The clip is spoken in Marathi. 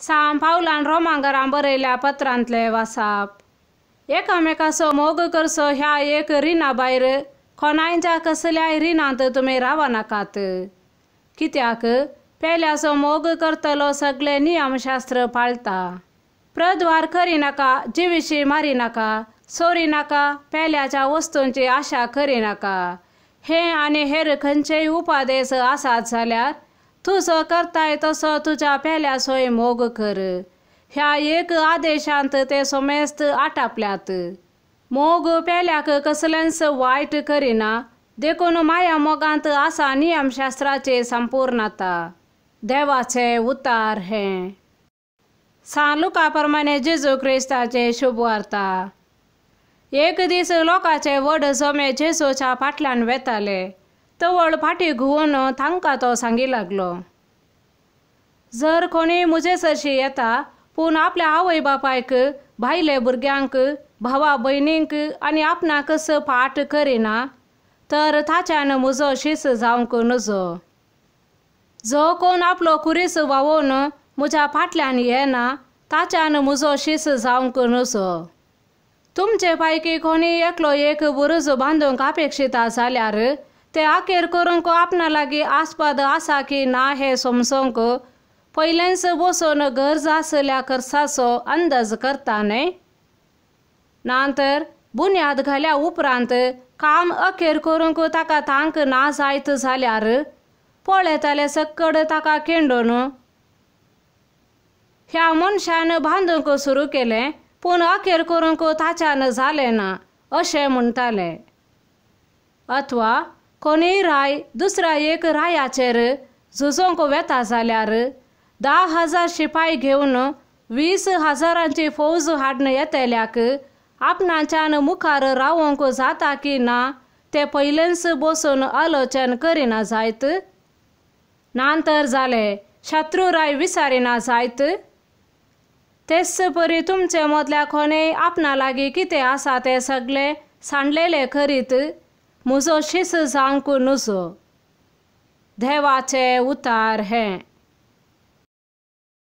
साम पावलान रोमांगरां बरयल्या पत्रांतले वासाप. एकामेकाचो मोग करसो ह्या एक रिना भायर कोणायच्या कसल्याय रिणांत तुमी रावा नाकात? कित्याक? पेल्याचो मोग करतलो सगळे नियमशास्त्र पाळता. प्रद्वार करी नाका जिविशी मारी नाका सोरी नाका पेल्याच्या वस्तूंची आशा करी नाका. हे आनी हेर खंयचेय उपादेश आसात जाल्यार तूं जो करताय तसो तुज्या पेल्याचोय मोग कर. ह्या एक आदेशांत ते सोमेस्त आटापल्यात. मोग पेल्याक कसलेंच वायट करिना. देखून माया मोगांत आसा नियमशास्त्राचे संपूर्णता. देवाचे उतार हे. सांलुका प्रमाणे जेजू क्रिस्ताचे शुभवार्ता. एक दीस लोकांचे व्हड जमे जेजूच्या फाटल्यान वेताले. तवळ फाटी घुवन तांकां तो सांगी लागलो. जर कोणी म्हजे सरशी येता पूण आपल्या आवय बापायक भायले भुरग्यांक भावा भयणींक आनी आपणाकच फाट करिना तर ताच्यान म्हजो शीस जावंक नजो. जो कोण आपलो कुरीस वावोवन म्हज्या फाटल्यान येना ताच्यान म्हजो शीस जावंक नजो. तुमचे पैकी कोणी एकलो एक बुरुज बांदूंक अपेक्षिता जाल्यार ते आखेर करूंक आपणा लागीं आस्पाद आसा की ना हे समजोंक पयलेंच बसून गरज आसल्या खर्चाचो अंदाज करता न्हय नांतर बुन्याद घाल्या उपरांत काम अखेर करूंक ताका थांक ना जायत जाल्यार पळयताले सक्कड ताका केंडोन ह्या मनशान बांदूंक सुरू केलें पूण अखेर करूंक ताच्यान जालें ना अशें म्हणटाले अथवा कोणीय राय दुसरा एक रायाचेर झुजोंक वेता जाल्यार धा हजार शिपाय घेवन वीस हजारांची फौज हाडन येतेल्याक आपणाच्यान मुखार रावोंक जाता की ना ते पयलेच बसून आलोचन करिना जायत? नांतर जालें शत्रुराय विसारिना जायत? तेच परी तुमचे मदल्या कोणेय आपणा लागीं कितें आसा तें सगळें सांडलेले करीत? म्हजो शीस जावंक नुसो देवाचे उतार हें।